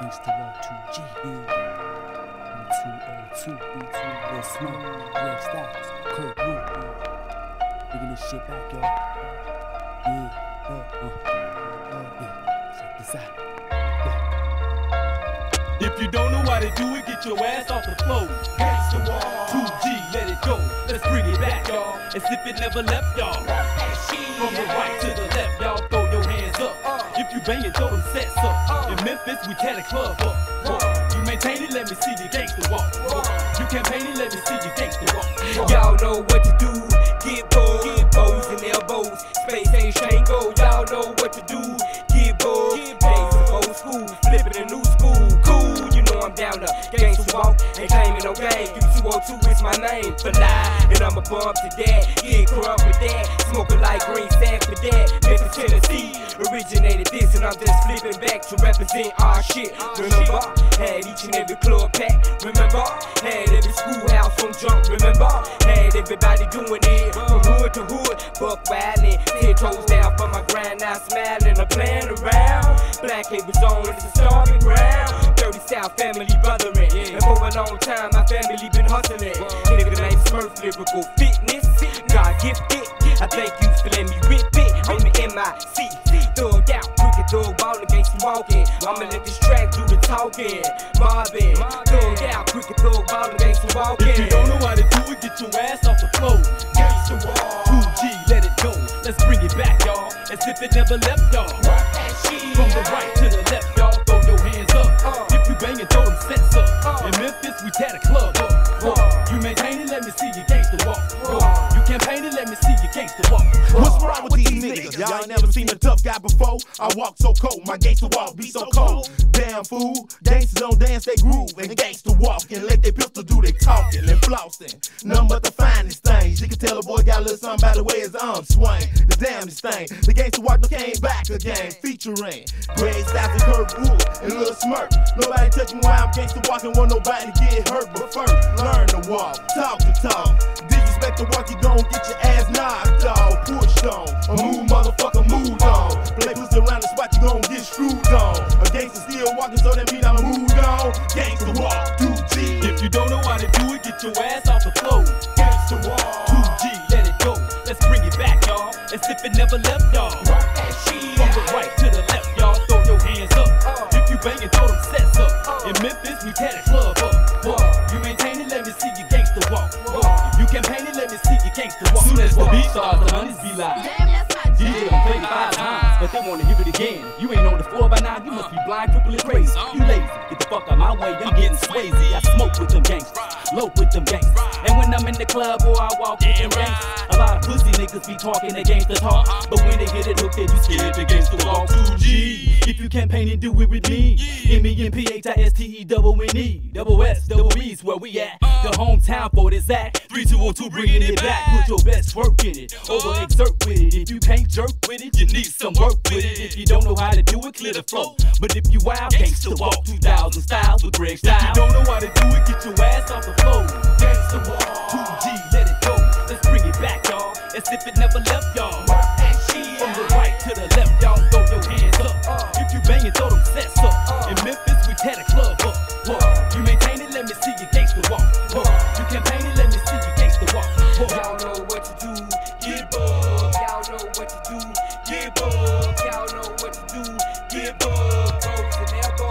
Thanks to Law 2G. B202, B2, Lil Smoke, Greg Styles, Kurt Blue. Bringing this shit back, y'all. Yeah, uh, uh, uh, yeah. Check this out. If you don't know how to do it, get your ass off the floor. Against the wall. 2G, let it go. Let's bring it back, y'all. As if it never left, y'all. From the right to the left, y'all You throw them sets up. In Memphis, we tear the club up. You maintain it, let me see your gangster walk. You campaign it, let me see your gangster walk. Y'all know what to Two is my name for life. And I'm a bump to that, get corrupt with that. Smoking like green sand for that. Memphis, Tennessee, originated this. And I'm just flipping back to represent our shit. Remember, had each and every club packed. Remember, had every schoolhouse on jump. Remember, had everybody doing it from hood to hood. Buck wildin', ten toes down for my grind. Now smiling, I'm playing around. Black it zone, on, it's a starving ground. South family brothering. And for a long time, my family been hustling. Nigga named Smurf, lyrical fitness. God gifted. I thank you for letting me rip it on the MIC. Thugged out, crooked thug ballin' against walking. I'ma let this track do the talking. Marvin, thugged out, crooked thug ballin' against walking. If you don't know how to do it, get your ass off the floor. The wall. 2G, let it go. Let's bring it back, y'all. As if it never left, y'all. From the right to the left, Memphis, see walk. What's wrong with these niggas? Y'all ain't never seen a tough guy before. I walk so cold, my gangster walk be so cold. Damn fool, gangsters don't dance, they groove and gangster walk and let their pistol do their talking and flossing. None but the finest things. You can tell a boy got a little something by the way his arms swing. The damnedest thing, the gangster walk came back again, featuring Greg Styles and Kurt Wood and Lil Smirk. Nobody touch me while I'm gangster walking, want nobody get hurt. But first, learn to walk, talk to talk. The walk, you gon' get your ass knocked off, pushed on. A move, motherfucker, moved on. Play pussy around the spot, you gon' get screwed on. A gangster still walking, so that mean I'm moved on. Gangster walk, 2G. If you don't know how to do it, get your ass off the floor. Gangster walk. 2G, let it go. Let's bring it back, y'all. As if it never left, y'all. From the right to the left, y'all throw your hands up. Uh. If you bang it, throw them sets up. In Memphis, we tear the club let me see your gangster walk. Soon as the beat starts, the honeys be like. Damn, that's my DJ done played it five times, but they wanna hear it again. You ain't on the floor by now, you must be blind, crippled, and crazy. You lazy, get the fuck out my way, I'm getting swayzy. I smoke with them gangsters, low with them gangsters. And when I'm in the club, boy, I walk with them gangsters. A lot of pussy niggas be talking that gangster talk, but when they get it hooked, they be scared the gangster walk. 2G, if you campaign and do it with me, M E N P H I S T E double N E, double S, double E's where we at. The hometown for this act, 3202 bringing it back. Put your best work in it, over exert with it. If you can't jerk with it, you need some work with it. If you don't know how to do it, clear the flow. But if you wild, gangsta walk 2000 styles with Greg Styles. If you don't know how to do it, get your ass off the floor. Gangsta walk, 2G, let it go. Let's bring it back, y'all. As if it never left, y'all Campaign campaigning, let me see you gangsta the walk. Y'all know what to do, get up. Y'all know what to do, get up. Y'all know what to do, get up. Birds and.